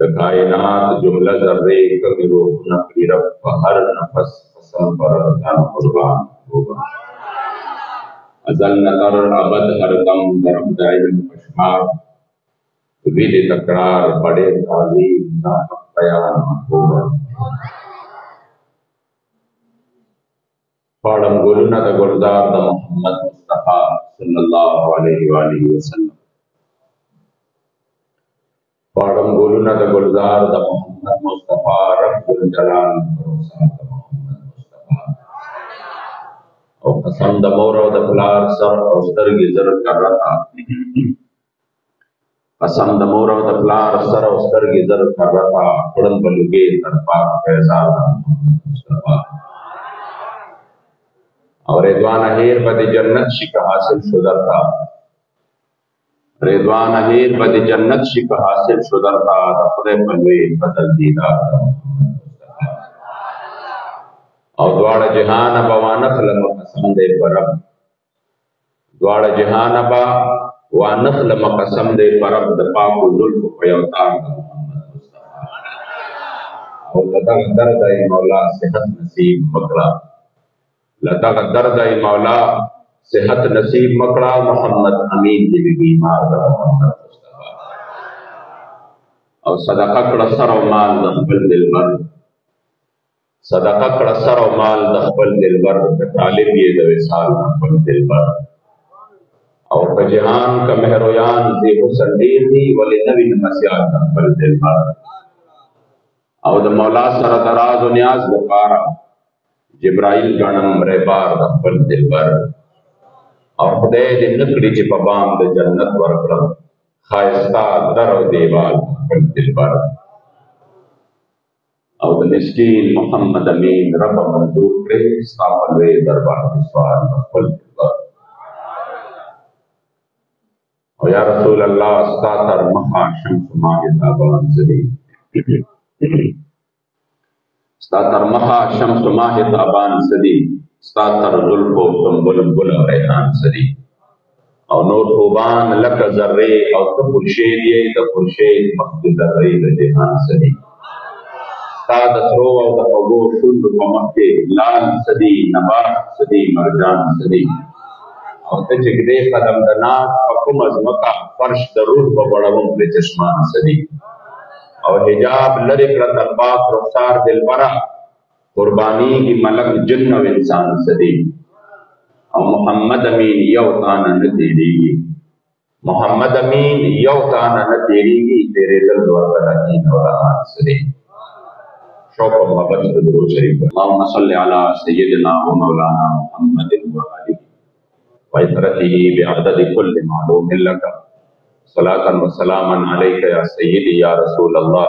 د کائنات جمله ذره کمی روحونه پی رب په هر نفس قسم پر ځان قربان وګا ازل نظر ابد هر دم درم د علم پشمار ویلی تکرار بڑے تازی دا حق بیان وګا پاړم ګلونه د ګلدار د محمد مصطفی صلی الله علیه و آله وسلم پاړم ګلونه د ګلدار د محمد مصطفی رب الجلال او قسم د مور او د پلار سر او سترګې زر کرتا قسم د مور او د پلار سره او سترګې در کرتا خړل بلوګې تر پاک فیضان مصطفی او رضوان هیر به د جنت شي که حاصل شو درتا رضوان هیر به د جنت شي که حاصل شو درتا د خدای په لوی فضل دیدار او دواړه جهان به وانه خلم قسم دې پر رب دواړه جهانه به وانخلم قسم دی پر رب د پاکو زلفو په یو تار د محمد مصطفی او له دغه درده یې مولا صحت نصیب مه کړه له دغه درده یې مولا صحت نصیب مه کړه محمد امین دې بې بیمار د محمد مصطفی او صدقه کړه سر او مال د خپل دلبر صدقه کړه سر او مال د خپل دلبر که طالب یې د وصال د خپل دلبر او په جهان که مهرویان دې حسن ډېر دي ولې نه وي نمسیان د خپل دلبر او د مولا سره د راز و نیاز لپاره جبرائیل ګڼم رهبار د خپل دلبر او خدای دې نه کړي چې په بام د جنت ورکړم ښایسته در او دیوال خپل دلبر او د مسکین محمد امین رب منظور کړې ستا په لوی دربار کې سوال د خپل خدمت او یا رسول الله ستا تر مخه شمس ما کې تابان زدي ستا تر مخه شمس ما کې تابان زدي ستا تر ظلف او سنبل ګل او ریحان زدي او نور خوبان لکه ذرې او ته خورشید یې د خورشید مخکې ذرې د جهان څه دي ستا د سرو او د خوږو شونډو په مخکې لال څه دي نبات څه دي مرجان څه دي او ته چې ږدې قدم د ناز په کومه ځمکه فرش د روح په غوړوم پرې چشمان څه دي او حجاب لرې کړه تر پاک رخسار دلبره قربانی کی ملک جن او انسان سدی او محمد امین یو تان نه تیریږي محمد امین یو تان نه تیریږي تیرې دل دوه راځي نو رحمان سدی شوق او محبت سره درو شریف اللهم صل علی سیدنا و مولانا محمد و علی و عترته بعدد کل معلوم لك صلاة و سلاما علیک یا سیدی یا رسول الله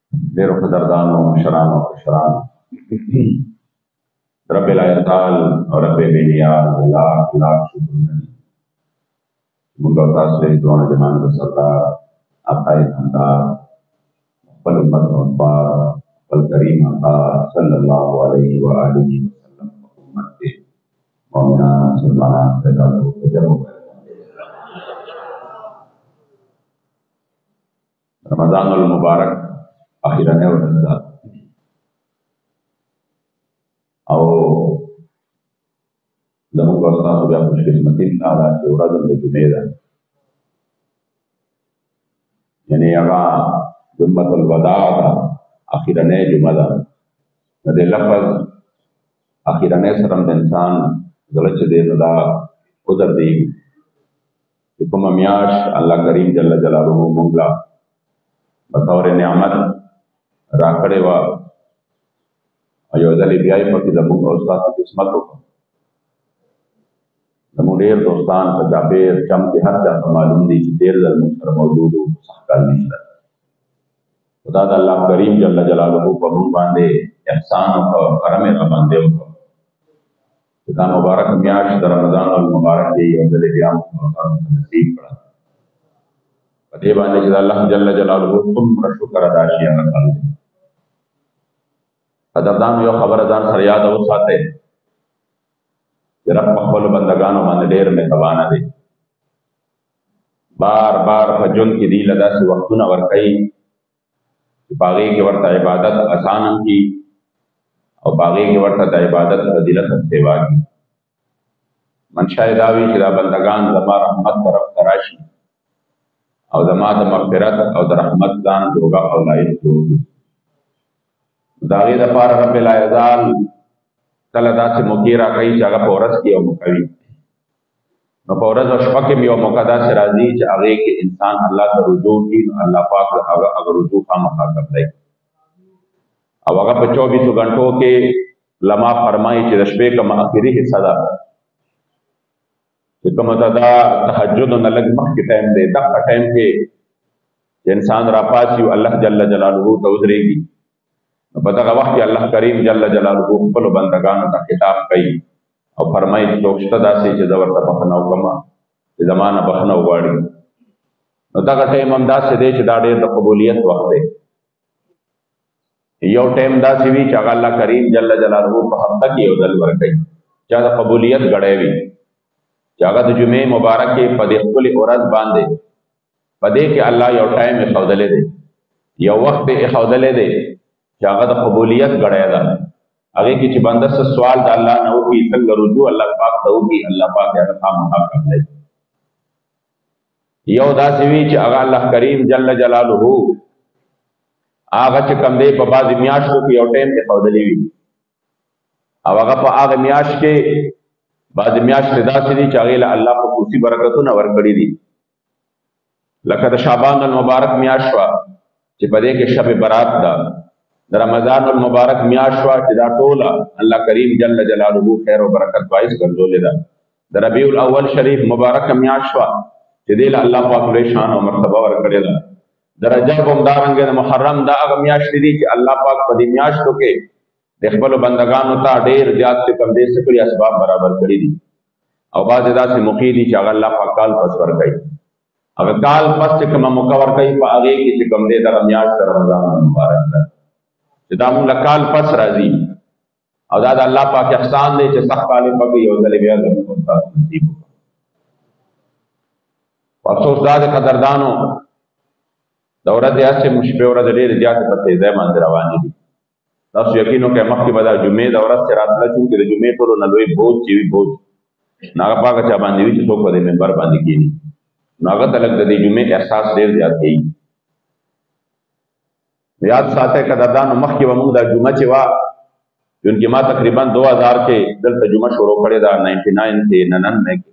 ډیرو قدردانو مشرانو کشرانو رب الایتال او رب بنیال الله الله شکر نه موږ تاسو ته دوه جهان د سردار عطای خندار خپل امت او انبار خپل کریم آقا صلی الله علیه و آله وسلم امت دې مؤمنان مسلمانان پیدا کړو رمضان المبارک اخیرنه ورځ ده او زموږ او تاسو بیا خوش قسمتي نه ده چې ورځ د جمعې ده یعنی هغه جمعه الوداع ده اخیرنه جمعه ده د دې لفظ اخیرنه سره د انسان زړه چې دی نو دا عذر دی کوم میاش الله کریم جل جلاله مونږ لا بطور نعمت راکړې و او یو ځلې بیا یې پکې زموږ او ستاسو قسمت وکړ زموږ ډېر دوستان په چاپېر چم کې هر چا ته معلوم دي چې ډېر ځل موږ سره موجود وو سخت کال نشته خدا د الله کریم جل جلاله په موږ باندې احسان او کرم یې باندې وکړ دا مبارک میاشت د رمضان المبارک دی یو ځل بیا موږ ته نصیب کړه په دې باندې چې الله جل جلاله څومره شکر ادا شي هغه کم دی قدردان یو خبره ځان سره یاد وساته چې رب په خپلو بندګانو باندې ډېر مهربانه دی بار بار په ژوند کې دی له داسې وختونه ورکوي چې باغې کې ورته عبادت آسان هم کی او باغې کې ورته د عبادت فضیلت هم سیوا کی منشا دا وی چې دا بندگان زما رحمت طرف تراشي او زما د مغفرت او د رحمت ځان جوړه او لایق جوړي دا غي د پار رب لا یزال کله دا چې مګیرا کوي چې هغه پورس کې او کوي نو په ورځ او شپه کې یو موقع داسې راځي چې هغه کې انسان الله ته رجوع کوي نو الله پاک له هغه هغه رجوع خامخا قبلوي او هغه په 24 غنټو کې لما فرمایي چې د شپې کوم اخیری حصہ ده چې کومه دا تهجد نه لګ مخ کې ټایم دی دغه ټایم کې انسان را پاسي او الله جل جلاله ته ودرېږي په دغه وخت کې الله کریم جل جلاله خپل بندگانو ته خطاب کوي او فرمایي څوک شته داسې چې زه ورته بخښنه وکړم چې زما نه بخښنه وغواړي نو دغه ټایم هم داسې دی چې دا ډېر د قبولیت وخت دی یو ټایم داسې وي چې هغه الله کریم جل جلاله په هفته کې یو ځل ورکوي چې د قبولیت ګړی وي چې هغه د جمعې مبارکې په دې خپلې ورځ باندې په دې کې الله یو ټایم یې ښودلې دی یو وخت یې ښودلې دی چې هغه د قبولیت غړی ده هغه کې چې بنده سره سوال د الله نه وکړي څنګه رجوع الله پاک ته وکړي الله پاک یې هغه خامخا قبلوي یو داسې وی چې هغه الله کریم جل جلاله هغه چې کم دی په بعضې میاشتو کې یو ټایم یې ښودلې وي او هغه په هغه میاشت کې بعضې میاشتې داسې دي چې هغې له الله خصوصي برکتونه ورکړي دي لکه د شعبان المبارک میاشت شوه چې په دې کې شب برات ده د رمضان المبارک میاشت شوه چې دا ټوله الله کریم جل جلاله خیر او برکت باعث ګرځولې ده د ربیع الاول شریف مبارک میاشت شوه چې دې له الله پاک لوی شان او مرتبه ورکړې ده د رجب همدارنګه د محرم دا هغه میاشتې دي چې الله پاک په دې میاشتو کې د خپلو بندګانو ته ډېر زیات څه کم دې څه کړي اسباب برابر کړي دي او بعضې داسې موقع دي چې هغه الله پاک کال پس ورکوي هغه کال پس چې کومه موقع ورکوي په هغې کې چې کوم دی دغه میاشت د رمضان مبارک ده چې دا موږ له کال پس راځي او دا د الله پاک احسان دی چې سخت کال پکې یو ځل بیا د استاد نصیب افسوس دا د قدردانو د ورځې هسې مشپې ورځې ډېرې زیاتې په تېزۍ باندې روانې دي تاسو یقین وکړئ مخکې به دا جمعې د ورځ چې راتله چونکې د جمعې ټولو نه لوی بوج چې وي بوج نو هغه په هغه چا باندې وي چې څوک په دې ممبر باندې کېني نو هغه ته لږ د دې جمعې احساس ډېر زیات کېږي یاد ساتئ قدردانو مخکې به موږ دا جمعه چې وه چونکې ما تقریبا دو هزار کې دلته جمعه شروع کړې ده ناینټي ناین کې ننن مې کې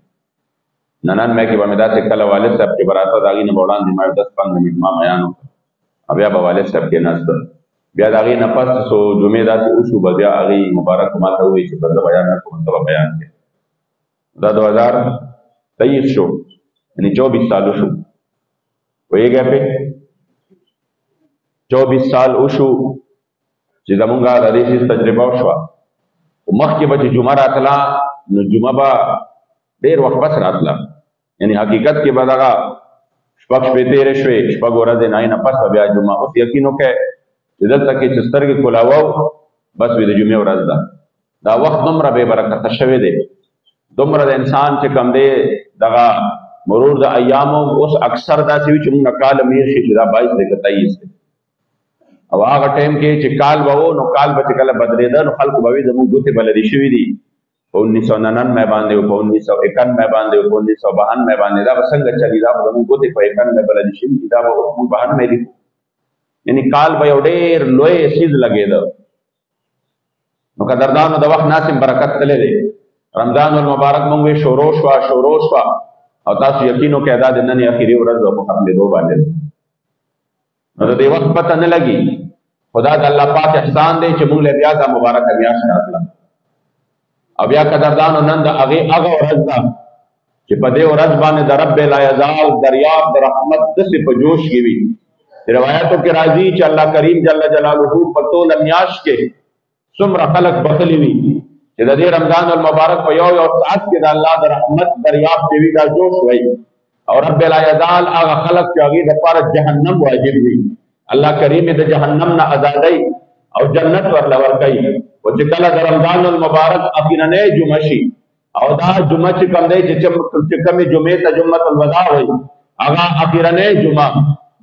ننن مې کې به مې داسې کله والد صاحب کې براته دا غي نه بولان دي ما 10 15 منټ ما بیان وکړ بیا به والد صاحب کې ناست بیا دا غي نه پس سو جمعې داسې وشو به بیا هغه مبارک ما ته وی چې بل بیان نه کوم دا بیان کې دا 2023 شو یعنی 24 سال شو ویګه په 24 سال شو چې زمونږه د دې هیڅ تجربه وشوه او مخکې به چې جمعه راتله نو جمعه به ډېر وخت بس راتله یعنی حقیقت کې به دغه شپږ شپې تېرې شوې شپږ ورځې نه نه پس بیا جمعه اوس یقین وکړئ چې دلته کې چې سترګې کولاوه بس وي د جمعې ورځ ده دا وخت دومره بې برکته شوی دی دومره د انسان چې کم دی دغه مرور د ایامو اوس اکثر داسې وي چې موږ کال میر شي چې دا باعث دی که تاییس دی او هغه ټایم کې چې کال به وو نو کال به چې کله بدلېده نو خلکو به وي زموږ ګوتې به لرې شوي دي په انیس سو ننانوې باندې او په انیس سو اکانوې باندې او په انیس سو بهانوې باندې دا به څنګه چلي دا به زموږ ګوتې په اکانوې به لرې شوي دي دا به اوس موږ بهانوې دي یعنې کال به یو ډېر لوی څیز لګېده نو قدردانو د وخت ناسم برکت تللی دی رمضان المبارک مونږ وی شروع شو شروع شو او تاسو یقینو کې ادا د نن اخیری ورځ په ختمېدو باندې نو د دې وخت پته نه لګي خدا د الله پاک احسان دی چې موږ له بیا د مبارک بیا سره راغلم او بیا قدردانو نن د هغه هغه ورځ ده چې په دې ورځ باندې د رب لا یزال دریاب د رحمت د څه په جوش کې وي روایتو کې راځي چې الله کریم جل جلاله په ټول میاش کې څومره خلک بخلي وي چې د دې رمضان المبارک په یو یو ساعت کې د الله د رحمت دریاب ته وي دا جوش وي او رب لا یزال هغه خلک چې هغه د پاره جهنم واجب وي الله کریم د جهنم نه آزادای او جنت ورلور کوي او چې کله د رمضان المبارک اخیرنه جمعه شي او دا جمعه چې کوم دی چې چې کومې جمعې ته جمعه الوداع وایي هغه اخیرنۍ جمعه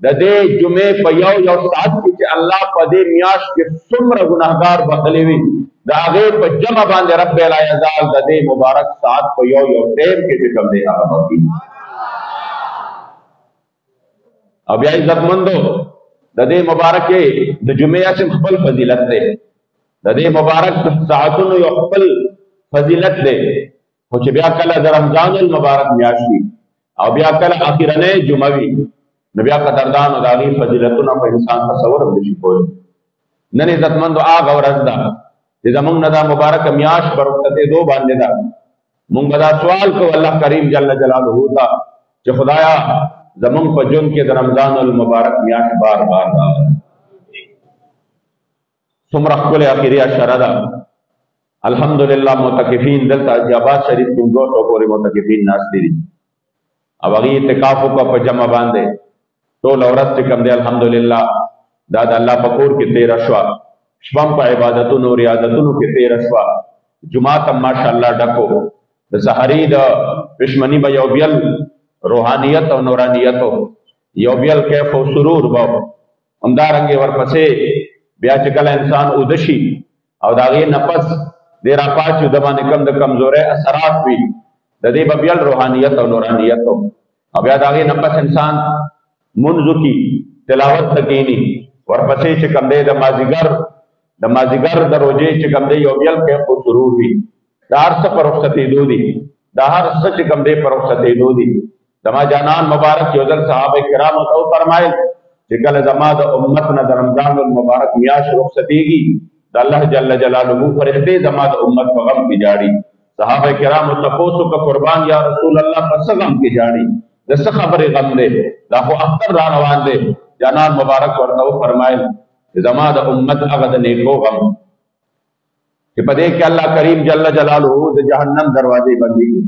د دې جمعې په یو یو ساعت کې چې الله په دې میاشت کې څومره ګناهګار بخښلی وي د هغې په جمع باندې رب لا یزال د دې مبارک ساعت په یو یو ټایم کې چې کوم دی هغه بخښي او بیا عزت مندو د دې مبارکې د جمعې اسم خپل فضیلت دی د دې مبارک ساعتونو یو خپل فضیلت دی خو چې بیا کله د رمضان المبارک میاشت وي او بیا کله اخیرنۍ جمعه وي نو بیا قدردانو د هغې فضیلتونه په انسان تصور هم نشي کولی نن عزتمندو هغه ورځ ده چې زمونږ نه دا مبارکه میاشت پر رخصتېدو باندې ده مونږ به دا سوال کوو الله کریم جل جلاله ته چې خدایا زمونږ په جون کې د رمضان المبارک میاشت بار بار دا څومره ښکلې اخري عشره ده الحمدلله معتکفین دلته چې آباد شریف کې دوه سوه پورې معتکفین ناست دي او هغه اعتکاف وکړ په جمع باندې ټول ورځ چې کوم دی الحمدلله دا د الله په کور کې تیر شو شپم په عبادتونو او ریاضتونو کې تیر شو جمعه تم ماشاءالله ډکو د سحری د پښمنی به یو بیل روحانیت او نورانیت یو بیل کیف او سرور به همدارنګه ورپسې بیا چې کله انسان اودشي او دا غي نفس د را پاتې د باندې کم د کمزورې اثرات وي د دې په بیا روحانيت او نورانيت او بیا دا غي نفس انسان منځ کی تلاوت تکینی ورپسې چې کم دی د مازیګر د مازیګر د روزې چې کم دی یو بیا کې خو شروع وي دا هر څه پر وخت ته دی دا هر څه چې کم دی پر وخت ته دی زما جانان مبارک یو ځل صحابه کرامو ته فرمایل چې کله زما د امت نه د رمضان المبارک میاش رخصتېږي د الله جل جلاله فرښتې زما د امت په غم کې جاړي صحابه کرامو تاسو کا قربان یا رسول الله په څه غم کې جاړي د څه خبرې غم دی دا خو اختر را روان دی جانان مبارک ورته فرمایل زما د امت هغه د نیکو غم چې په دې کې الله کریم جل جلاله د جهنم دروازې بندې کړي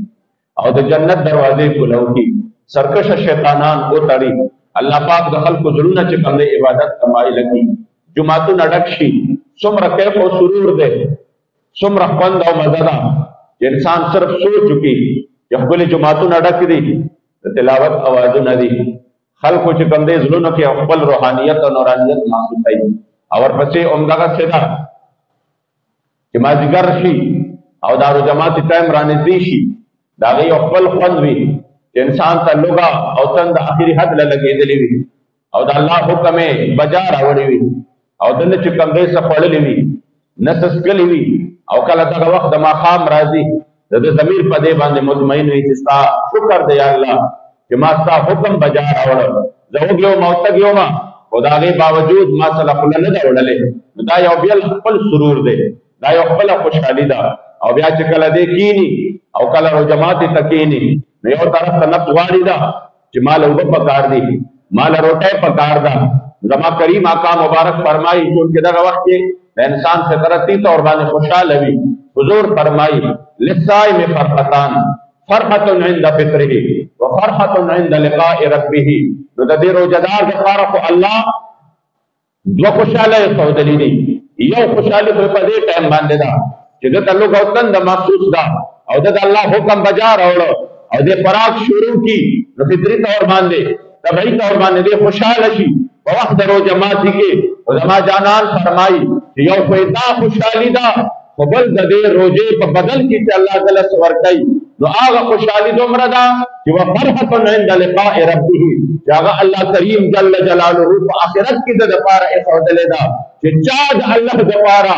او د جنت دروازې کولو کې سرکش شیطانان او تړي الله پاک د خلکو زړونه چې کوم عبادت کمایل کی جمعاتو نډک شي څومره کیف او سرور ده څومره خوند او مزه ده انسان صرف سوچ چکی چې خپل جمعاتو نډک دي تلاوت اوازونه دي خلکو چې کوم دې زړونو کې خپل روحانيت او نورانيت محسوسوي او ورپسې همدغه څه ده چې مازدیګر شي او دارو جماعت ټایم رانږدې شي د هغې یو خپل خوند وي چې انسان ته لوګه او تند اخري حد له لګېدلې وي او د الله حکم یې بجا راوړی وي او دنه چې کوم دی څه خوړلې وي نه څه څکلې وي او کله دغه وخت د ماښام راځي د د ضمیر په دې باندې مطمئن وي چې ستا شکر دی الله چې ما ستا حکم بجا راوړ زه وګیو ما وتګیو ما او دا غي باوجود ما سره خپل نه دا وړلې دا یو بیا خپل سرور دی دا یو خپل خوشحالي ده او بیا چې کله دې کینی او کله رو جماعت تکینی نو یو طرف ته نفس غواړي دا چې مال او په کار دی مال روټه په کار ده زما کریم آقا مبارک فرمایي چې دغه وخت کې انسان فطرتي تور باندې خوشاله وي حضور فرمایي لصائم فرحتان فرحت عند فطره وفرحت عند لقاء ربه نو د دې روزدار لپاره خو الله دوه خوشاله خودلې دي یو خوشاله په پدې ټایم باندې دا چې د تعلق او تند محسوس دا او د الله حکم بجا راوړو او د فراغ شروع کی نو فطری طور باندې طبعی طور باندې دې خوشاله شي په وخت درو جماعت کې علما جانان فرمایي یو خو دا خوشحالي ده خو بل د دې روزې په بدل کې چې الله تعالی څه ورکوي نو هغه خوشحالي دومره ده چې وفرحة عند لقاء ربه چې هغه الله کریم جل جلاله په آخرت کې د لپاره ایښودلې ده چې چا د الله لپاره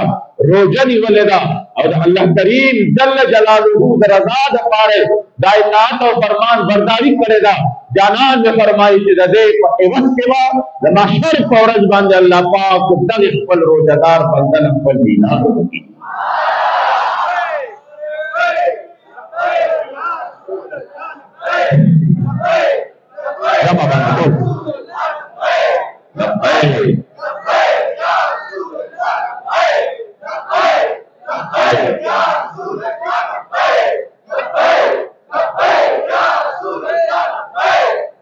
روزه نیولې ده او د الله کریم جل جلاله د رضا لپاره د اطاعت او فرمان برداري کړې ده جانان یې فرمایي چې د دې په عوض کې د محشر په ورځ باندې الله پاک دغه خپل روزدار بنده نه خپل دینار وکړي جمع باندې ټول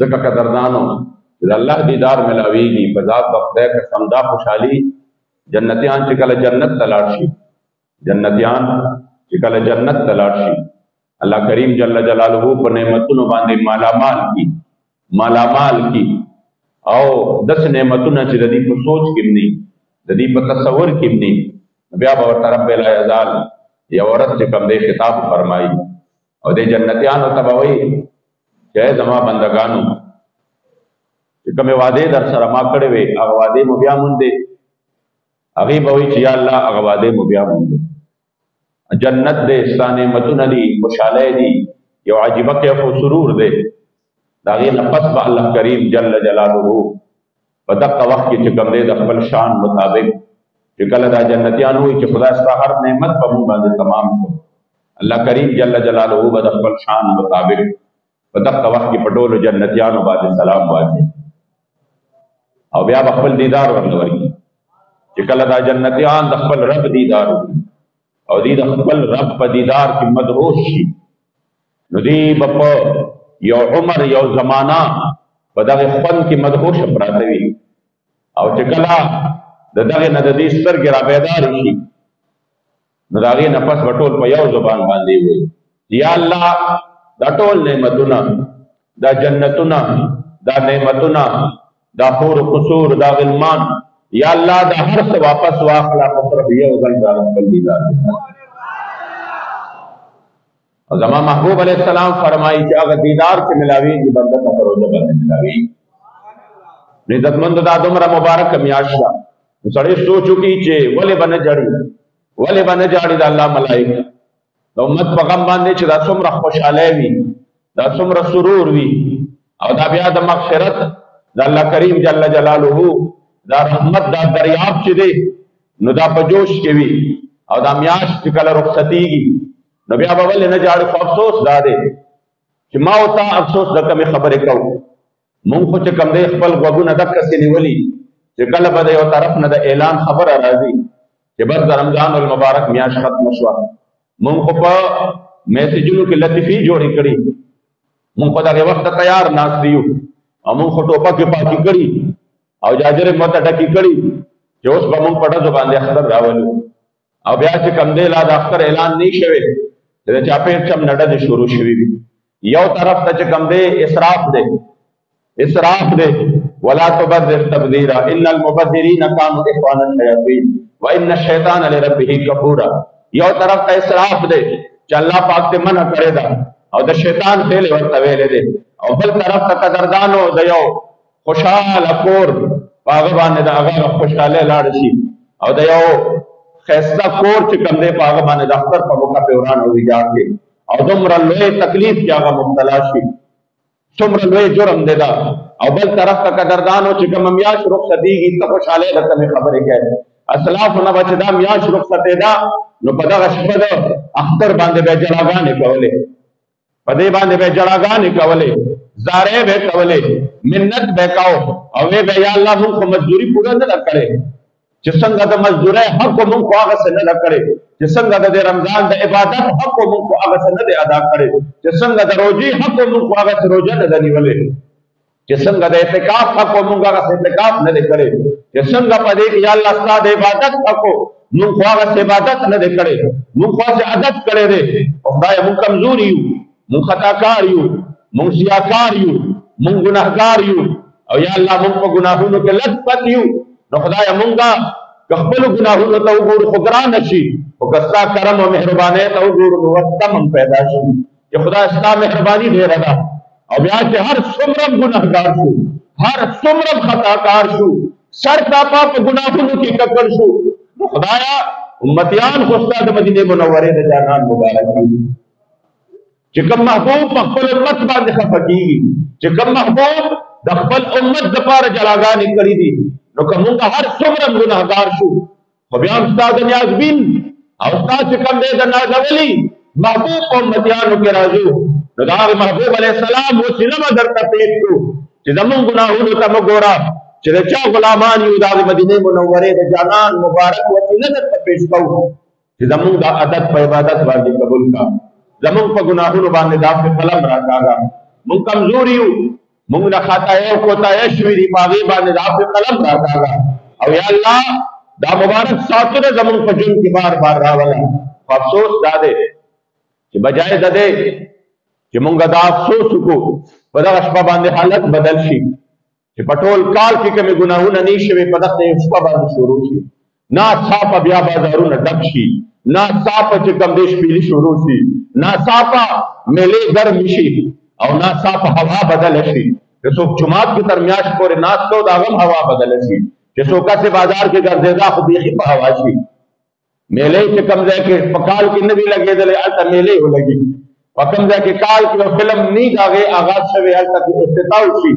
ځکه قدردانو د الله دیدار ملاویږي په ذات په خدای قسم دا خوشحالي جنتیان چې کله جنت ته لاړ شي جنتیان چې کله جنت ته لاړ شي الله کریم جل جلاله په نعمتونو باندې مالامال کی مالامال کی او دس نعمتونه چې د دې په سوچ کې نه د دې په تصور کې نه بیا به ورته رب لا یزال یو ورځ چې کوم دې خطاب فرمایي او د جنتیانو ته به وایي چې زما بندگانو چې کومه وعده در سره ما کړې وي هغه وعده مو بیا مونږ دې هغه به وی چې یا الله هغه واده مو بیا مونږ جنت دې ستانه متونه دي خوشاله دي یو عجیب کیف او سرور دې دا غي نفس به الله کریم جل جلاله په دغه وخت کې چې کوم دې د خپل شان مطابق چې کله دا جنتیان وي چې خدای ستاسو هر نعمت په موږ باندې تمام شو الله کریم جل جلاله به د خپل شان مطابق په دغه وخت کې په ټولو جنتیانو باندې سلام واچي او بیا به خپل دیدار ورته ورکړي چې کله دا جنتیان د خپل رب دیدار وکړي او دې د خپل رب په دیدار کې مدهوش شي نو دې به په یو عمر یو زمانہ په دغه خوند کې مدهوش پراته وي او چې کله د دغه نه د دې سترګې را بیدار شي نو دا غي نفس وټول په یو زبان باندې وي یا الله دا ټول نعمتونه دا جنتونه دا نعمتونه دا خور قصور دا غلمان یا الله دا هر څه واپس واخلا په طرف یو ځل دا خپل دیدار او زما محبوب علیہ السلام فرمایي چې هغه دیدار چې ملاوي دی بنده ته پر وجه باندې ملاوي نه عزتمند دا دومره مبارک میاشت ده سړی سوچو کی چې ولې باندې جړی ولې باندې جړی د الله ملائکه د امت په غم باندې چې دا څومره خوشاله وي دا څومره سرور وي او دا بیا د مغفرت د الله کریم جل جلاله دا رحمت دا دریاب چې دی نو دا په جوش کې وي او دا میاش چې کله رخصتیږي نو بیا به ولې نه جاړو خو افسوس دا دی چې ما او تا افسوس د کمې خبرې کوو مونږ خو چې کم دی خپل غوږونه دقسې نیولي چې کله به د یو طرف نه د اعلان خبره راځي چې بس د رمضان المبارک میاشت ختمه شوه مونږ خو په میسجونو کې لطیفې جوړې کړي مونږ په دغه وخت تیار ناست یو او مونږ خو ټوپکې پاکې کړي او جاجرې ماته ډکې کړي چې اوس به مونږ په ډزو باندې اختر راولو او بیا چې کم دی لا د اختر اعلان نه شوی د چاپیر چم نډه دې شروع شوی وي یو طرف ته چې کم دی اسراف دی اسراف دی ولا تبذر تبذیرا ان المبذرین کانوا اخوان الشیاطین وان الشیطان لربه کفورا یو طرف ته اسراف دی چې الله پاک ته منع کړی دا او د شیطان فعل ورته ویل دی او بل طرف ته قدردانو د یو خوشاله کور هغه باندې د هغه خوشاله لاړ شي او د یو خسته کور چې کوم دی په هغه باندې د اختر په موقع په وران او ویجاړ کې او دومره لوی تکلیف چې هغه مبتلا شي څومره لوی جرم دی دا او بل طرف ته قدردانو چې کوم میاش رخصتیږي ته خوشاله ده کومې خبرې کوي اسلاف نه بچ دا میاش رخصتې ده نو په دغه شپه د اختر باندې به جلاګانې کولې په دې باندې به جړاګانې کولې زارې به کولې منت به کاو او وی به یا الله موږ مزدوري پوره نه کړې چې څنګه د مزدورۍ حق موږ خو هغه څه نه کړې چې څنګه د رمضان د عبادت حق موږ خو هغه څه نه ادا کړې چې څنګه د روزي حق موږ خو هغه څه روزه نه نیولې چې څنګه د اعتکاف حق مونږ هغه اعتکاف نه دی کړی چې څنګه په دې کې یا الله ستاسو د عبادت حق مونږ هغه عبادت نه دی کړی مونږ هغه عادت کړی دی او خدای مونږ کمزوري یو مونږ خطاکار یو مونږ سیاکار یو مونږ ګناهګار یو او یا الله مونږ په ګناهونو کې لږ پات یو نو خدای مونږه خپل ګناهونو ته وګورو خو ګران شي او کستا کرم او مهرباني ته وګورو نو وخت هم پیدا شي چې خدا اسلام مهرباني ډېره ده او بیا چې هر څومره ګناهګار شو هر څومره خطاکار شو سر تاپا په ګناهونو کې ککړ شو نو خدایا امتیان خو استاد مدینه منوره د جانان مبارک دي چې کوم محبوب په خپل امت باندې خفه کیږي چې کوم محبوب د خپل امت لپاره جلاګانې کړې دي نو کومه هر څومره ګناهګار شو خو بیا هم ستا د نیازبین او ستا چې کوم دی د نازولي محبوب په امتیانو کې راځو نو د هغه محبوب علیه السلام وسیله به درته پېښ کړو چې زمونږ ګناهونو ته مه ګوره چې د چا غلامان یو د هغې مدینې منورې د جانان مبارک وسیله درته پېښ کوو چې زمونږ د عادت په عبادت باندې قبول کړه زمونږ په ګناهونو باندې داسې قلم راکاږه مونږ کمزوري یو موږ نه خطا یو کوتا یې شوې دی باغې باندې د عفو قلم راکاږه او یا الله دا مبارک ساتونه زمونږ په ژوند کې بار بار راوله خو افسوس دا دی چې بجای د دې چې موږ دا افسوس وکړو په دغه شپه باندې حالت بدل شي چې په ټول کال کې کومې ګناهونه نه شوي په دغه شپه باندې شروع شي نا صاحب بیا بازارونه ډک شي نا صاحب چې کم دیش پیلی شروع شي نا صاحب ملې ګرم شي او نا صاحب هوا بدل شي چې څوک جمعات کې تر میاش پورې ناس کو دا غم هوا بدل شي چې څوک کسې بازار کې ګرځېدا خو بیخي په هوا شي ملې چې کم ځای کې په کال کې نه وی لګېدلې هلته ملې ولګي په کم ځای کې کال کې فلم نی داغه آغاز شوی هلته کې افتتاح شي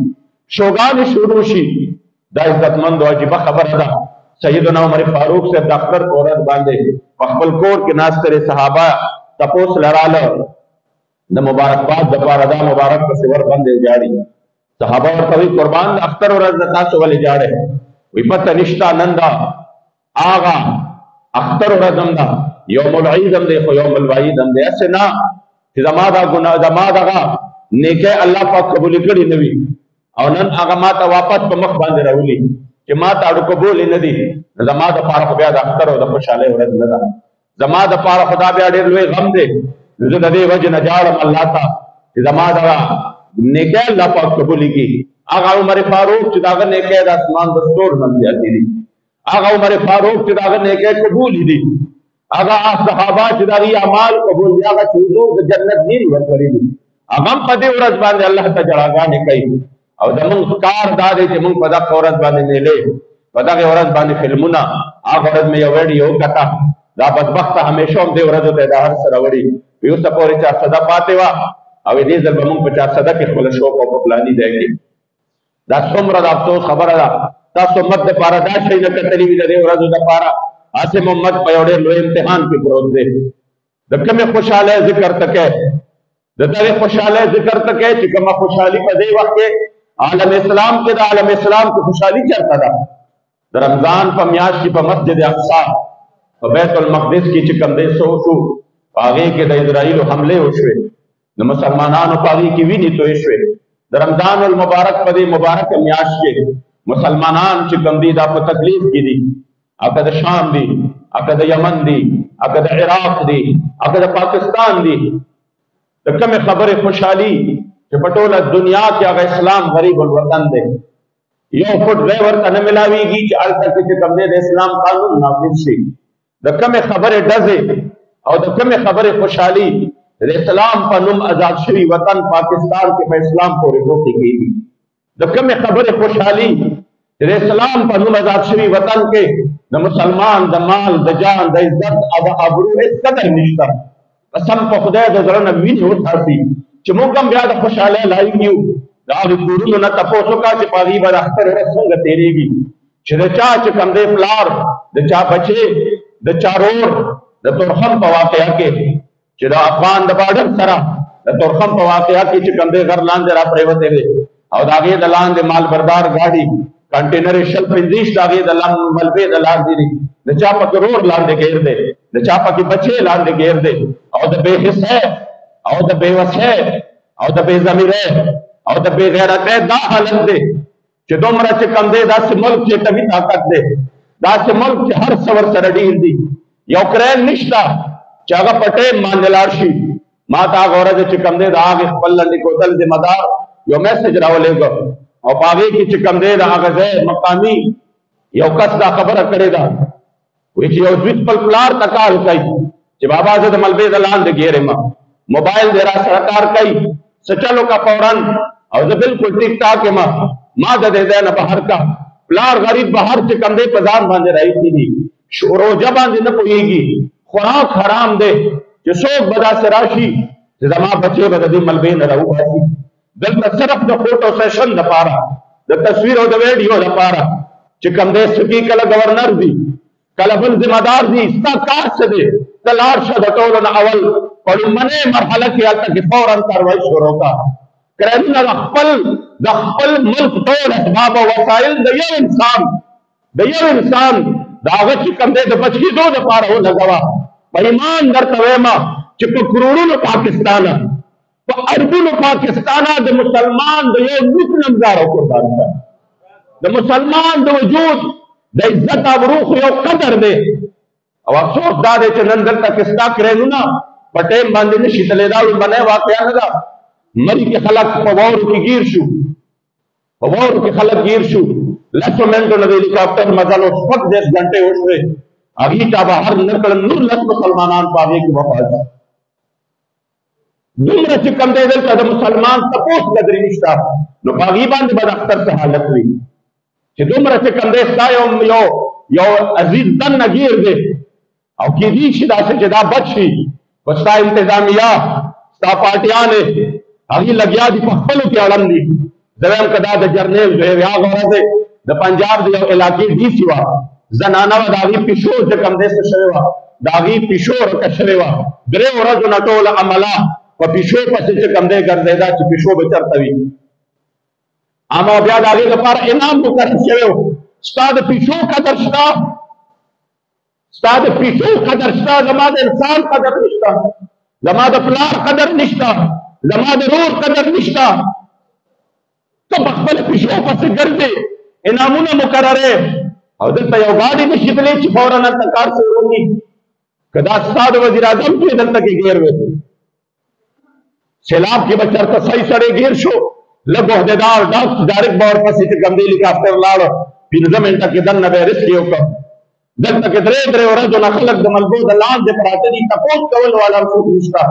شوګان شروع شي دا عزتمند او عجیبه خبره ده سیدنا عمر فاروق صاحب د اختر په ورځ باندې په خپل کور کې ناست لري صحابه تپوس لراله د مبارکباد د پاره دا مبارک په سور باندې جاړي صحابه ورته وی قربان د اختر ورځ د تاسو ولې جاړي وی پته نشتا نن دا آغا اختر ورځم دا یوم العید هم دی خو یوم الوعید هم دی اسه نه چې زما دا ګناه زما دغه نیکه الله پاک قبول کړي نه وي او نن هغه ما ته واپس په مخ باندې راولي چې ما ته اړو قبول نه دي زما د پاره خو بیا د اختر او د خوشاله ورځ نه ده زما د پاره خدا بیا ډېر لوی غم دی زه د دې وجه نه جاړم الله ته چې زما دا نیکه الله پاک قبول کړي هغه عمر فاروق چې دا نیکه د اسمان د ستور نه زیاتې دي هغه عمر فاروق چې داغه نیکه قبول دي هغه صحابه چې داغي اعمال قبول دي هغه چې دوی د جنت نیل ورکړي دي هغه په دې ورځ باندې الله ته جړاګانې کوي او زمونږ کار دا دی چې مونږ په دغه ورځ باندې نیلې په دغه ورځ باندې فلمونه هغه ورځ مې یو ویډیو کټه دا بدبخت همیشه هم دې ورځ ته دا هر سره وړي یو څه پورې چا صدا پاتې وا او دې ځل به مونږ په چا صدا کې خپل شوق او پلاني دی کې دا څومره د افسوس خبره ده تاسو مت د پاره دا شي نه کتلی وي د دې ورځو د پاره هسې محمد په یو ډېر لوی امتحان کې پروت دی د کومې خوشحالۍ ذکر تکه د دغه خوشحالۍ ذکر تکه چې کومه خوشحالي په دې وخت کې عالم اسلام کې د عالم اسلام کې خوشحالي چرته ده د رمضان په میاشت کې په مسجد اقصا په بیت المقدس کې چې کوم دې سو شو هغه کې د اسرائیل حمله وشوه نو مسلمانانو په هغې کې وینې توی شوې د رمضان المبارک په دې مبارکه میاشت کې مسلمانان چې کوم دي دا په تکلیف کې دي هغه د شام دي هغه د یمن دي هغه د عراق دي هغه د پاکستان دي د کومې خبرې خوشحالي چې په ټوله دنیا کې هغه اسلام غریب الوطن دی یو فوټ دی ورته نه ملاویږي چې هلته کې چې کوم دی د اسلام قانون نافذ شي د کومې خبرې ډزې او د کومې خبرې خوشحالي د اسلام په نوم آزاد شوي وطن پاکستان کې په اسلام پورې ټوکې کېږي د کومې خبرې خوشحالي د اسلام په نوم آزاد شوي وطن کې د مسلمان د مال د جان د عزت او د ابرو هېڅ قدر نشته قسم په خدای د زړه نه وینې وڅاڅي چې موږ هم بیا د خوشحالۍ لایق یو د هغې کورونو نه تپوس وکړه چې په هغې به د اختر ورځ څنګه تېرېږي چې د چا چې کوم دی پلار د چا بچی د چا رور د تورخم په واقعه کې چې د افغان د بارډر سره د تورخم په واقعه کې چې کوم دی غر لاندې را پرېوتی دی او د هغې د لاندې مالبردار ګاډي کنټینر یې شل پنځویشت د هغې د لاندې ملبې د لاندې دي د چا پکې رور لاندې ګیر دی د چا پکې بچې لاندې ګیر دی او د بې حسه او د بې وسه او د بې ضمیره او د بې غیرته دا حالت دی چې دومره چې کم دی داسې ملک چې طبي طاقت دی داسې ملک چې هر څه ورسره ډېر دي یو کرایل نشته چې هغه په ټایم باندې لاړ شي ما تا غوړه چې کم دې دا هغه خپل لنډ کوتل ذمہ دار یو میسج راولېګو او پاګه کې چې کم دې دا هغه ځای مقامی یو کس دا خبره کړې ده وی چې یو ځوی خپل پلار تکال کوي چې بابا زه د ملبې د لاندې ګیرم موبایل دې را سره کار کوي سچلو کا فورن او زه بالکل ټیک ټاک ما ما د دې نه بهر کا پلار غریب بهر چې کم دې په ځان باندې راځي شوروجه باندې نه پوهیږي خوراک حرام دی چې څوک به داسې راشي چې زما بچی به د دې ملبې نه راوباسي دلته صرف د فوټو سیشن لپاره د تصویر او د ویډیو لپاره چې کوم دی سکی کله گورنر دی کله بل ذمہ دار دی ستا کار څه دی ته لاړ شه د ټولو نه اول په لومړۍ مرحله کې هلته کې فورا کاروایي شروع کا کرایمونه د خپل د خپل ملک ټول اسباب او وسایل د یو انسان د یو انسان د هغه چې کوم دی د بچ کېدو لپاره ولګوه. په ایمان درته وایم چې په کروړونو پاکستانه په اربونو پاکستانه د مسلمان د یو نوک نه مزاره قربان شه. د مسلمان د وجود د عزت او روح یو قدر دی او افسوس دا دی چې نن دلته کې ستا کرینونه په ټیم باندې نشي تللی دا لومړنۍ واقعه نه ده مري کې خلک په واورو کې ګیر شو په واورو کې خلک ګیر شو لسو منټو نه د هلیکاپټر مزل او شپږ دېرش ګنټې وشوې هغوی چا بهر نه کړل نور لس مسلمانان په هغې کې وفات شو دومره چې کوم دی دلته د مسلمان تپوس بدري نشته نو په هغوی باندې به د اختر څه حالت وي چې دومره چې کوم دی ستا یو یو یو عزیز دننه ګیر دی او کې دي چې دا چې دا بچ شي وستا انتظامیه ستا پارټیان هغه لګیا دي په خپل کې اړم دي زویم کدا د جرنیل زوی یا غره ده د پنجاب دی علاقې دي سیوا زنانه و داغي پښو چې کم دې څه شوی و داغي پښو ورکه شوی و درې ورځې نه ټول عملا په پښو پسې چې کم دې ګرځیدا چې پښو به چرته وي اما بیا داغي لپاره انعام مقرر شوی و ستا د پښو قدر شته ستا د پیسو قدر شته زما د انسان قدر نشته زما د پلار قدر نشته زما د رور قدر نشته ته په خپل پیسو پسې ګرځې انعامونه مقرره او دلته یو ګاډي نشي تللی چې فورا هلته کار شروع کړي که دا ستا د وزیر اعظم کې دلته کې ګیر وې سیلاب کې به چرته صحیح سړی ګیر شو لږ عهدهدار ډاک ډایرک به ورپسې چې کوم دی هلیکاپټر لاړ پنځه منټه کې دننه به یې ریسکې وکړ دلته کې درې درې ورځو نه خلک د ملګو د لاندې پراته دي تپوس کول والا هم څوک نشته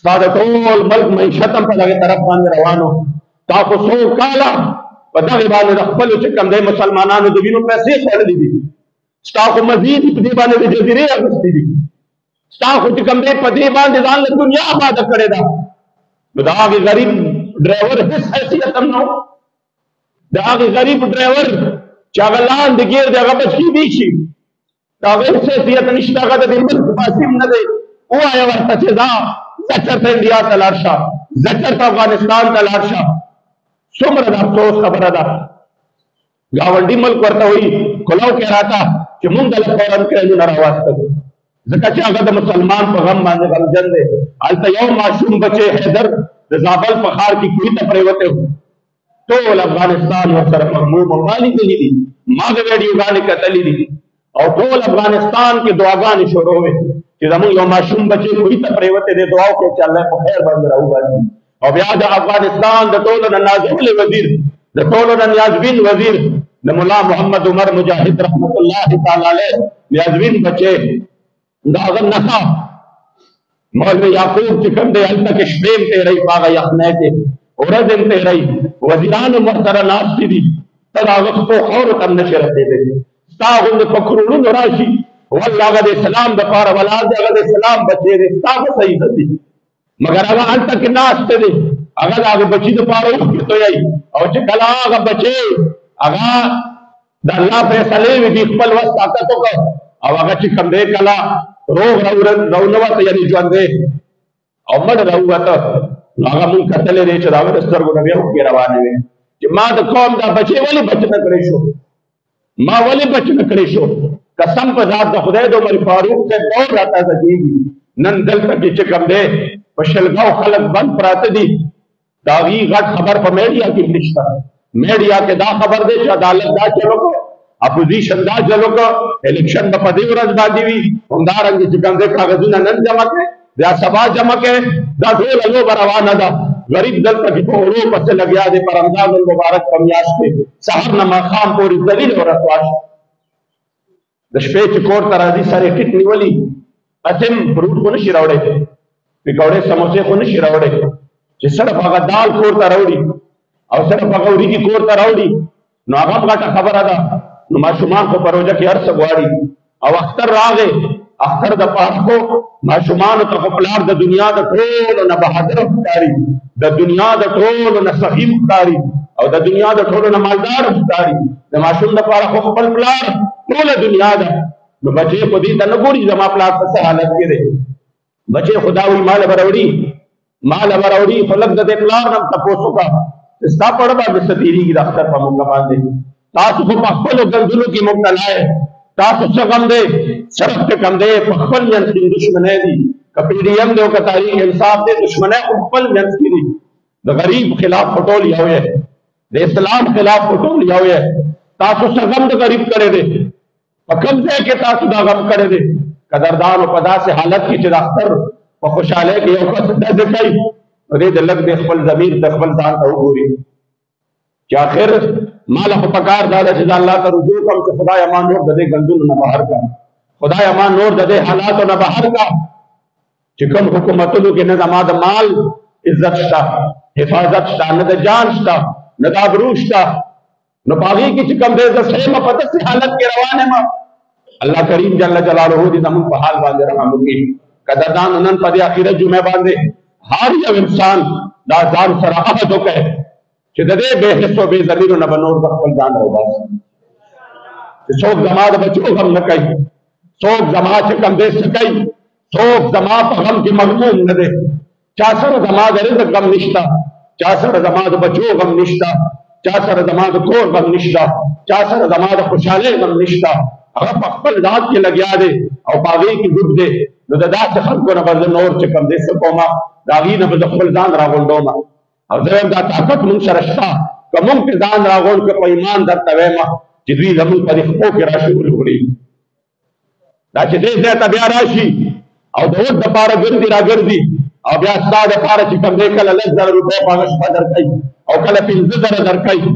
ستا د ټول ملک معیشت هم په دغې طرف باندې روان و تا خو څو کاله په دغې باندې د خپلو چې کوم دی مسلمانانو د وینو پیسې خوړلې دي ستا خو مزید په دې باندې د جزیرې اخیستې دي ستا خو چې کوم دی په دې باندې ځان له دنیا آباده کړې ده نو د هغې غریب ډرایور هېڅ حیثیت هم نه د هغې غریب ډرایور چې هغه لاندې ګیر دی هغه بچ کېدی شي د هغه هېڅ حیثیت نشته هغه د دې ملک پاسیم نه دی ووایه ورته چې ځه ځه چېرته انډیا ته لاړ شه ځه چېرته افغانستان ته لاړ شه څومره د افسوس خبره ده گاونډي ملک ورته وایي کلاو کې راته چې مونږ د قرآن کریم نه راوسته ځکه چې هغه د مسلمان په غم باندې غمجن دی هلته یو ماشوم بچی حیدر د زابل په ښار کې کوی ته پریوتی و ټول افغانستان ورسره مغموم او ما لیدلي دي ما د ویډیوګانې کتلې دي او ټول افغانستان کې دعاګانې شروع وې چې زموږ یو ماشوم بچی کوی ته پریوته دی دعا وکړي چې الله په خیر باندې راوباسي او بیا د افغانستان د ټولو نه نازولي وزیر د ټولو نه نیازبین وزیر د مولا محمد عمر مجاهد رحمت الله تعالی علیه نیازبین بچی دا هغه نخا مولوی یعقوب چې کوم دی هلته کې شپې هم تېروي په هغه یخنۍ کې ورځ هم تېروي وزیران هم ورسره ناست دي ته د هغه خپو خاورو ته هم نشې رسېدلی ستا غوندې په کروړونو راشي والله هغه د اسلام دپاره ولاړ دی هغه د اسلام بچی دی ستا به څه عزت دي مګر هغه هلته کې ناشته دی هغه د هغه بچی د پاره وکړي توي او چې کله هغه بچي هغه د الله فیصله وی دی خپل وس طاقت وکړ او هغه چې کم دی کله روغ راورن راونوته یعنی ژوند دی او مړ راوته هغه مون قتل دی چې راوته سترګو نه ویو کې روانه وي چې ما د قوم دا بچي ولی بچ نه کړی شو ما ولې بچ نه کړی شو قسم په ذات د خدای د عمر فاروق ته دور راته ځکېږي نن دلته کې چې کوم دی په شلګاو خلک بند پراته دي د هغوی غټ خبر په میډیا کې نشته میډیا کې دا خبر دی چې عدالت دا چل وکړو اپوزیشن دا چل وکړو الیکشن به په دې ورځ باندې وي همدارنګه چې کوم دی کاغذونه نن جمع کړئ بیا سبا جمع کې دا ټول لو روانه ده غریب دلته کې په اورو پسې لګیا دی پر رمضان المبارک په میاشت کې سحر نه ماښام پورې ذلیل او رسوا شي د شپې چې کور ته راځي سر یې ټیټ نیولي قسم فروټ خو نشي راوړی پکوړې سموسې خو نشي راوړی چې صرف هغه دال کور ته راوړي او صرف هغه وریجې کور ته راوړي نو هغه غټه خبره ده نو ماشومان خو پروژه کې هر څه غواړي او اختر راغې اختر د پاسکو ماشومان ته خو پلار د دنیا د ټولو نه بهادر ښکاري د دنیا د ټولو نه سخیم ښکاري او د دنیا د ټولو نه مالدار ښکاري د ماشوم لپاره خو خپل پلار ټوله دنیا ده نو بچې خو دې ته نه ګوري زما پلار په څه حالت کې دی بچې خدا وي مال براوړي مال براوړي خو لږ د دې پلار نم تپوس وکړه ستا په اړه باندې څه تېرېږي د اختر په موقع باندې تاسو خو په خپلو ګنځونو کې مبتلا یې تاسو څه غم دی څه رخت کم دی په خپل منځ کې دښمنۍ دي که پي ډي ایم دی او که تاریخ انصاف دی دښمنۍ خو خپل منځ کې دي د غریب خلاف خو ټول یو یې د اسلام خلاف خو ټول یو یې تاسو څه غم د غریب کړی دی په کوم ځای کې تاسو دا غم کړی دی قدردانو په داسې حالت کې چې د اختر په خوشحالۍ کې یو کس ډزې کوي نو دې د لږ دې خپل ضمیر ته خپل ځان ته وګوري چې آخر ما له په کار دا ده چې د الله ته رجوع کوم چې خدای ما نور د دې ګندونو نه بهر کړه خدای ما نور د دې حالاتو نه بهر کړه چې کوم حکومتونو کې نه زما د مال عزت شته حفاظت شته نه د جان شته نه د ابرو شته نو باغی کې چې کوم دې د سیمه په داسې حالت کې روانه ما الله کریم جل جلاله دې زموږ په حال باندې رحم وکړي کدا دان نن په دې اخیره جمعه باندې هر یو انسان دا ځان سره عهد وکړي چې د دې به حصو به ذلیل نه بنور د خپل ځان او باس چې څوک زما د بچو غم نه کوي څوک زما چې کوم دې سکي څوک زما په غم کې مغموم نه دی چا سره زما د رزق غم نشته چا سره زما د بچو غم نشته چا سره زما د کور غم نشته چا سره زما د خوشحالۍ غم نشته هغه په خپل ذات کې لګیا دی او په هغې کې ډوب دی نو د داسې خلکو نه به زه نور چې کوم دی څه کوم د هغې نه به زه خپل ځان راغونډوم او زه دا طاقت مونږ سره شته که مونږ پې ځان راغونډ کړو په ایمان درته وایم چې دوی زمونږ په دې خپو کې راشي ولګړي دا چې دې ځای ته بیا راشي او د وټ لپاره ګرځي را ګرځي او بیا ستا لپاره چې کوم دی کله لس زره روپۍ په هغه شپه درکوي او کله پنځه زره درکوي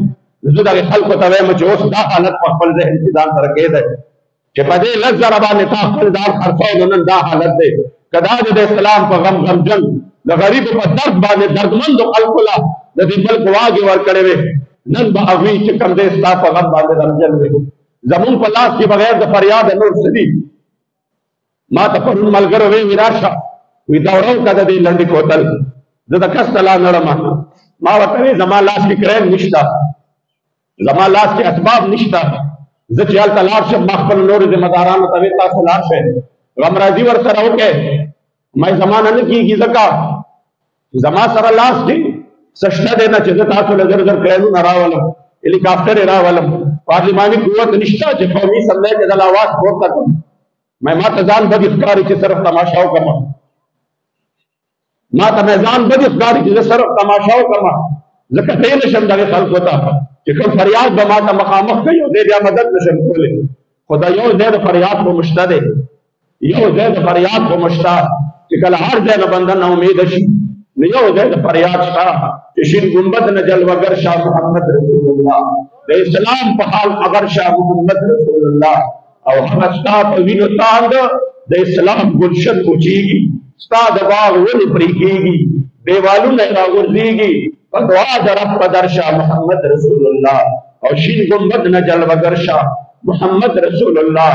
زه دغه خلکو ته وایم چې اوس دا حالت په خپل ذهن کې ځان سره کېدی چې په دې لس زره باندې تا خپل ځان خرڅوي نو نن دا حالت دی که دا د اسلام په غم غمجن د غریبو په درد باندې دردمندو خلکو له د دې ملک واګې ورکړې وې نن به هغوی چې کوم دی ستا په غم باندې غمجن وي زمون په لاس کې بغیر د فریاد نور څه دي ما ته پرون ملګرو وی وراشه وی دا ورو کده دی لنډی کوتل زه د کس لا نړم ما ورته وی زما لاس کې کریم نشتا زما لاس کې اسباب نشتا زه چې هلته لاړ شم ما خپل نور ذمہ دارانو ته وی تاسو لاړ شئ غمرازي ورسره وکړئ ما زمانه نه کیږي ځکه زما سره لاس کې سشته دی نه چې زه تاسو له زر زر کلونه راولم هلیکاپټر یې راولم پارلیماني قوت نشته چې قومي سملې کې د اواز پورته کړم ما ما ته ځان بدې ښکاري چې صرف تماشا وکړم ما ته مې ځان بدې ښکاري چې زه صرف تماشا وکړم ځکه ته یې نشم دغې خلکو ته چې کوم فریاد به ما ته مخامخ کوي او دی بیا مدد نشم کولی خو دا یو ځای د فریاد خو مشته دی یو ځای د فریاد خو مشته چې کله هر ځای نه بنده نه امید شي نو یو ځای د فریاد شته چې شین ګنبد نه جلوګر شاه محمد رسول الله د اسلام په حال خبر شاه محمد رسول الله او هغه ستا په وینو تاند د اسلام ګلشن کوچیږي ستا د باغ ونې پرې کېږي دیوالونه راغورځېږي په دعا د رب په در شاه محمد رسول الله او شین ګنبد نه جلوګر شاه محمد رسول الله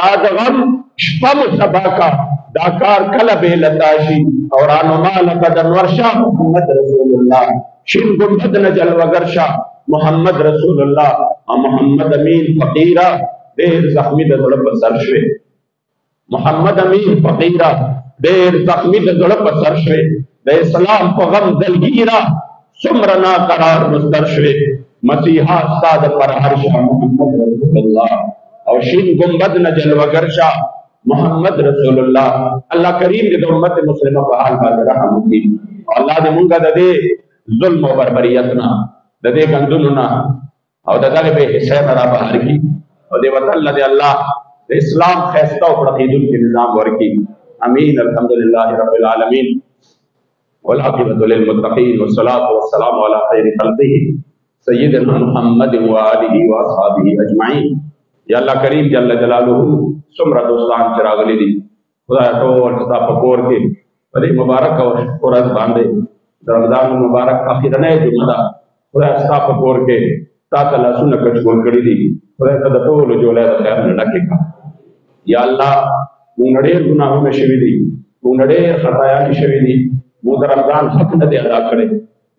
دا د غم شپه مو سبا کا دا کار کله به لتا شي او رانما لکه د نورشاه محمد رسول الله شین ګمبد نه جلوګر شاه محمد رسول الله او محمد امین فقیره ډېر زخمی د زړه په سر شوی محمد امین فقیره ډېر زخمی د زړه په سر شوی د اسلام په غم دلګیره څومره نا قرار مصدر شوی مسیحا ستا د پر هر شاه محمد رسول الله او شین ګمبد نه جلوګر شاه محمد رسول الله الله کریم دې د امت مسلمه په حال باندې رحم وکړي الله دې مونږه د دې ظلم او بربریت نه د دې غندونو نه او د دغه به حصہ نه را بهر کی او د وطن لدی الله د اسلام خیسته او پرقیدون کی نظام ورکی امین الحمدلله رب العالمین والعاقبة للمتقین والصلاة والسلام علی خیر خلقه سیدنا محمد و آله و اصحابه اجمعین یا الله کریم جل جلاله سمرا دوستان چراغلی دی خدای ټول ستا په کور کې په دې مبارک او ورځ باندې د رمضان مبارک اخیرنۍ جمعه ده خدای ستا په کور کې تا ته لاسونه کچکول کړي دي خدای ته د ټولو جولی د خیر نه ډکې کړه یا الله مونږ ډېر ګناهونه شوي دي مونږ ډېر خطایانې شوي دي مونږ د رمضان حق نه دی ادا کړی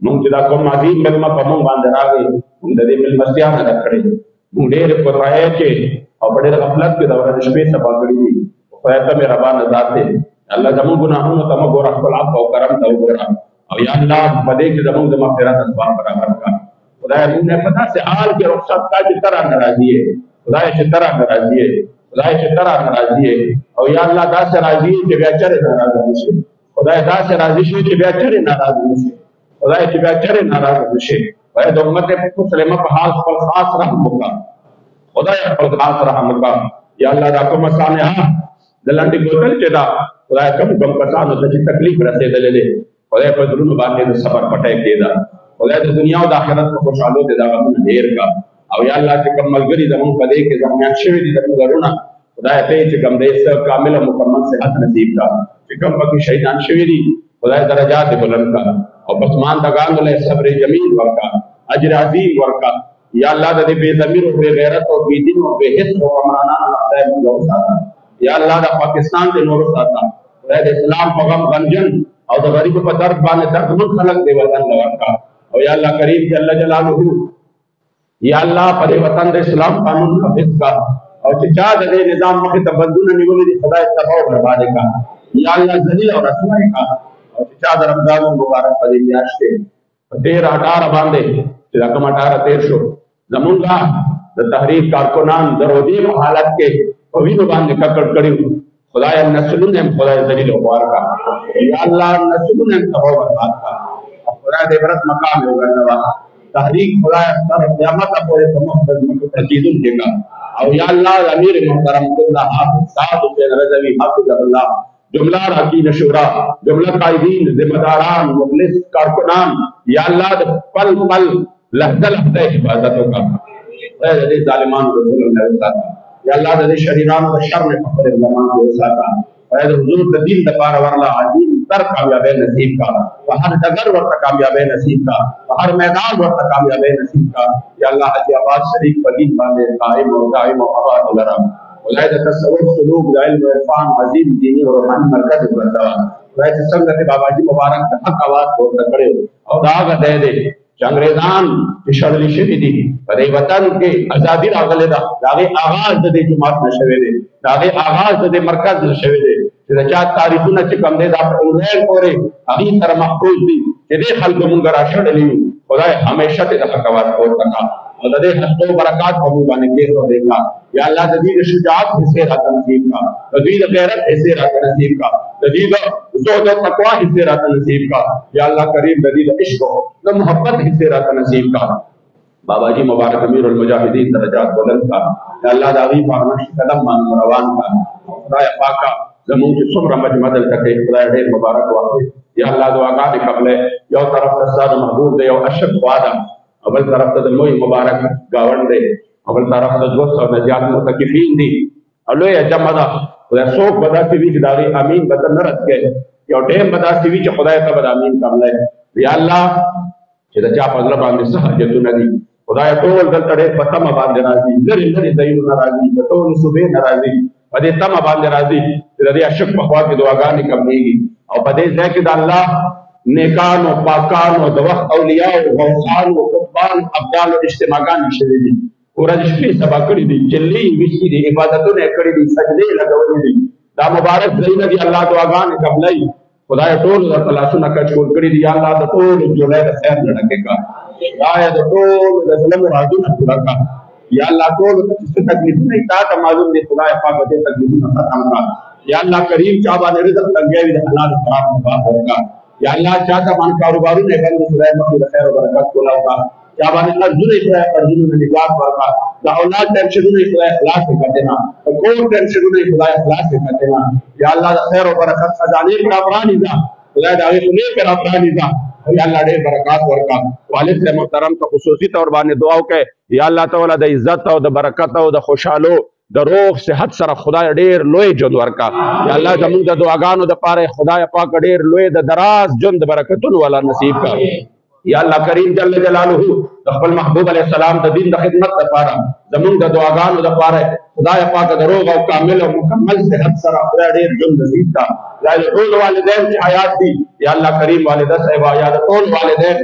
مونږ چې دا کوم عظیم مېلمه په مونږ باندې راغی مونږ د دې مېلمستیا نه ده کړې مونږ ډېرې کوتاهۍ کې او په ډېر غفلت کې د ورځې شپې سبا کړې دي خدای ته مهربانه ذات دی الله زموږ ګناهونو ته مه ګوره خپل عفو او کرم ته وګوره او یا الله په دې کې زموږ د مغفرت اسباب برابر کړه خدای مونږ نه په داسې حال کې رخصت کا چې ترا ناراضي یې خدای چې ترا ناراضي یې خدای چې ترا ناراضي یې او یا الله داسې راضي یې چې بیا چېرې ناراضه نه شي خدای داسې راضي شي چې بیا چرې ناراضه نشي خدای چې بیا چرې ناراضه نشي خدای د امت مسلمه په حال خپل خاص رحم وکړه خدای خپل خاص رحم وکړه یا الله دا کومه سامعه د لاندې بوتل چې دا خدای کوم کوم کسانو ته چې تکلیف رسېدلې دی خدای په درونو باندې د صبر پټه کېده خدای د دنیا او د آخرت په خوشحالو دې دا غمونه هېر کړه او یا الله چې کوم ملګری زموږ په دې کې زخمیان شوي دي زموږ ورونه خدای ته چې کوم دې سره کامل او مکمل صحت نصیب کړه چې کوم پکې شهیدان شوي دي خدای درجات بلند کړه او پسمان دګان له صبر جمیل ورکا اجر عظیم ورکا یا الله د دې بے ضمیر او بے غیرت او بے دین او بے حس او حکمرانانو نه خدای موږ وساته یا الله د پاکستان ته نور وساته خدای د اسلام په غم غمجن او د غریب په درد باندې درد من خلق دی وطن لورکا او یا الله کریم جل جلاله یا الله پر وطن د اسلام قانون نافذ کا او چې چا د دې نظام مخې ته بندونه نیولې دي خدای تبا او برباد کا یا الله ذلیل او رسوا کا او چې چا د رمضان مبارک په دې میاشت کې په تیر اټار باندې چې دا کوم اټار تیر شو زمونږه د تحریک کارکنان د روزي په حالت کې په وینو باندې ککړ کړي خدای نسلونه هم خدای ذلیل او خوار کا یا الله نسلونه هم تباہ برباد کا خدای د عبرت مقام یې وګرځوه تحریک خدای تر قیامت پورې په مخ د ځمکو ته کېدونکی کا او یا الله د امیر محترم قبله حافظ صاحب حسین رضوي حافظ الله جمله راکین شورا جمله قائدین ذمہ داران مخلص کارکنان یا الله د پل پل لحظه لحظه حفاظت وکړه خدای دې ظالمانو د ظلم نه وساته یا الله دې شریرانو د شر نه خپل زمان کې وساته خدای دې حضور د دین د پاره ورلا عظیم تر کامیابې نصیب کا په هر ډګر ورته کامیابې نصیب کا په هر میدان ورته کامیابې نصیب کا یا الله حاجی آباد شریف په دین باندې قائم او دائم او آباد لرم ولای د تصوف سلوک د علم او عرفان عظیم دینی او روحاني مرکز ورته وای چې څنګه چې بابا جی مبارک د حق आवाज پورته کړو او دا غته دی چې انګريزان چې شړل شوي دي په دې وطن کې ازادي راغلې ده دا غي آغاز د دې جماعت نشوي دي دا غي آغاز د دې مرکز نشوي دي چې دا چا تاریخونه چې کوم دي دا په اونلاین پورې هغه سره محفوظ دي چې دې خلکو مونږ را شړلې خدای همیشه دې د حق واټ پورته کا او د دې حق برکات په مونږ باندې کې ورته یا الله د دې شجاعت حصے راته نصیب کا د دې غیرت حصے راته نصیب کا د دې زهد او تقوا حصے راته نصیب کا یا الله کریم د دې عشق او د محبت حصے راته نصیب کا بابا جی مبارک امیر المجاهدین درجات بلند کا یا الله دا غي پرمش قدم باندې روان کا خدای پاکا زمون چې څومره مجمع دلته کې خدای دې مبارک واکړي یا الله دعاګانې قبل یو طرف ته ساده محبوب دی او اشرف وادم اول طرف ته د لوی مبارک گاوند دی او بل طرف ته دوه سوه نه زیات متکفین دي او لویه جمع ده خدای څوک به داسې وي چې د هغې امین به ته نه رد کړې یو ټایم به داسې وي چې خدای ته به د امین تملی یا الله چې د چا په زړه باندې څه حاجتونه دي خدای ټول دلته ډېر په تمه باندې راځي لرې لرې ځایونو نه راځي د ټولو صوبې نه راځي په دې تمه باندې راځي چې د دې عشق په خوا کې دعاګانې قبلېږي او په دې ځای کې د الله نیکانو پاکانو د وخت اولیاء او غوثانو قطبان ابدال او اجتماعګان شوي دي ورځ شپې سبا کړې دي جلې وشي دي عبادتونه کړې دي سجدې لګولې دي دا مبارک ځایونه دي الله دعاګانې قبلوي خدای ټول د تلاسونه کچ کول کړی دی الله د ټول جوړه د خیر نه ډکه کا خدای د ټول د ظلم راځونه پورا کا یا الله ټول څه تکلیفونه تا ته معلوم دی خدای پاک دې تکلیفونه ختم کا یا الله کریم چا باندې رزق تنګوي د حلال حرام په ورکا یا الله چا ته باندې کاروبارونه باندې خدای مخې د خیر او برکت کولا وکړه دا باندې قرضونه یې خدای قرضونه نه نجات ورکړه دا اولاد ټینشنونه یې خدای خلاص کړه دینا د کور ټینشنونه یې خدای خلاص کړه دینا یا الله د خیر او برکت خزانه پر افرانی دا خدای دا یې خونه پر افرانی دا یا الله دې برکات ورکا والد سے محترم ته خصوصي تور باندې دعا وکړي یا الله تعالی د عزت او د برکت او د خوشحالو د روغ صحت سره خدای ډیر لوی ژوند ورکا یا الله زموږ د دعاګانو د پاره خدای پاک ډیر لوی د دراز ژوند برکتونو ولا نصیب کا یا الله کریم جل جلاله د خپل محبوب علی السلام د دین د خدمت لپاره زموږ د دعاګانو لپاره خدای پاک د روغ او کامل او مکمل صحت سره خدای ډیر ژوند نصیب کا یا ټول والدین چې حیات دي یا الله کریم والده صاحب یا ټول والدین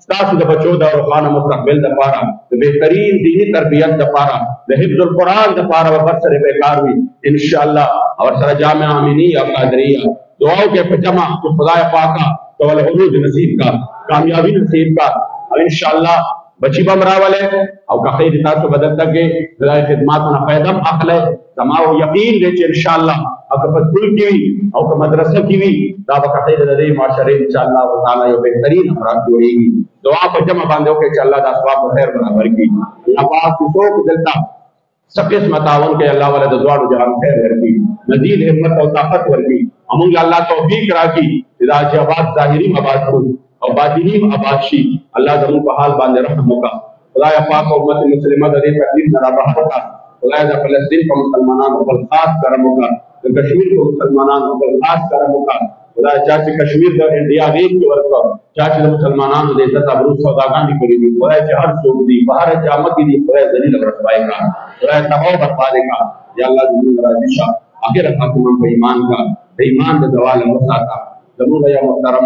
ستاسو د بچو د روښانه مستقبل لپاره د بهترین دینی تربیت لپاره د حفظ القرآن لپاره به بر سره به کار وي ان شاء الله او سره جامع امینی یا قادریه دعاو کې په جمع تو خدای پاکا تو له عروج نصیب کا کامیابی نصیب کا او ان شاء الله بچی بم راولې او که خیر تاسو بدل تکې د خدماتو نه فائدہ اخلي زما او یقین دی چې ان شاء الله هغه په سکول کې وي او په مدرسه کې وي دا به کته د دې معاشره ان شاء الله تعالی یو بهترین افراد جوړیږي دعا په جمع باندې وکړي چې الله دا ثواب په خیر برابر کړي الله پاک څوک دلته سقیس متاون کې الله ولا د دواړو جهان خیر ورکړي مزید همت او طاقت ورکړي امون الله توفیق راکړي چې دا جواب ظاهري مباحث او باطنی آباد شي الله زموږ په حال باندې رحم وکړه خدای پاک او امت مسلمه د دې تکلیف نه راوبهر کړه خدای د فلسطین په مسلمانانو خپل خاص کرم وکړه د کشمیر په مسلمانانو خپل خاص کرم وکړه خدای چا چې کشمیر د انډیا غیږ کې ورکړ چا چې د مسلمانانو د عزت ابرو سوداګانې کړې دي خدای چې هر څوک دي په هر جامه کې دي خدای ذلیل او رسوای کړه خدای تباو برباد کړه یا الله زموږ راضي شه اخر خاتمه په ایمان کا د ایمان د دوال مساته زموږ یو محترم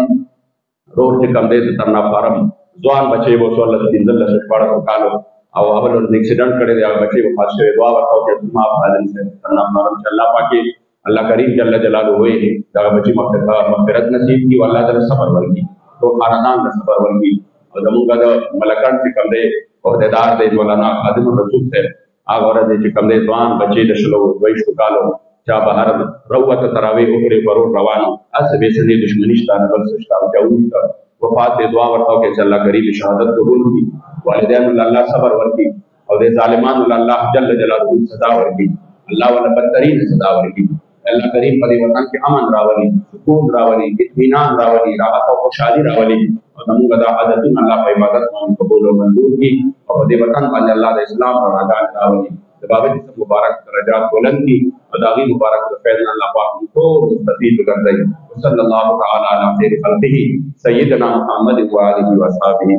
رور چې کوم دی د ترنا فارم ځوان بچي وو څو لږ پنځل لږ شپاره وکالو او هغه له اکسیډنټ کړي دی هغه بچي وفات شوی دعا ورکاو چې ما فاضل سره ترنا فارم چې الله پاکي الله کریم جل جلاله وي دا بچي مغفرت نصیب کی والله تعالی صبر ورکړي او خاندان له صبر ورکړي او زموږ د ملکان چې کوم دی عہدیدار دی مولانا خادم الرسول صاحب هغه ورځ چې کوم دی ځوان بچی د شلو دویشتو کالو چا بهر روته تراوی وکړې پرو روانو اسه به سړي دښمنی شته نه بل څه شته او جوړ شته وفات دې دعا ورته کې چې الله کریم شهادت قبول کړي والدین الله صبر ورکړي او د ظالمانو الله جل جلاله سزا ورکړي الله ولا بدترین سزا ورکړي الله کریم په دې وطن کې امن راولي سکون راولي اطمینان راولي راحت او خوشحالي راولي او زموږ دا عادتونه الله په عبادت باندې قبول او منظور کړي او دې وطن باندې الله د اسلام رڼاګان راولي د بابا جسم مبارک درجات بلند کړي او د هغې مبارک د فیض نه الله پاک موږ ټول مستفید وګرځوي وصلی الله تعالی علی خیر خلقه سیدنا محمد و آله و اصحابه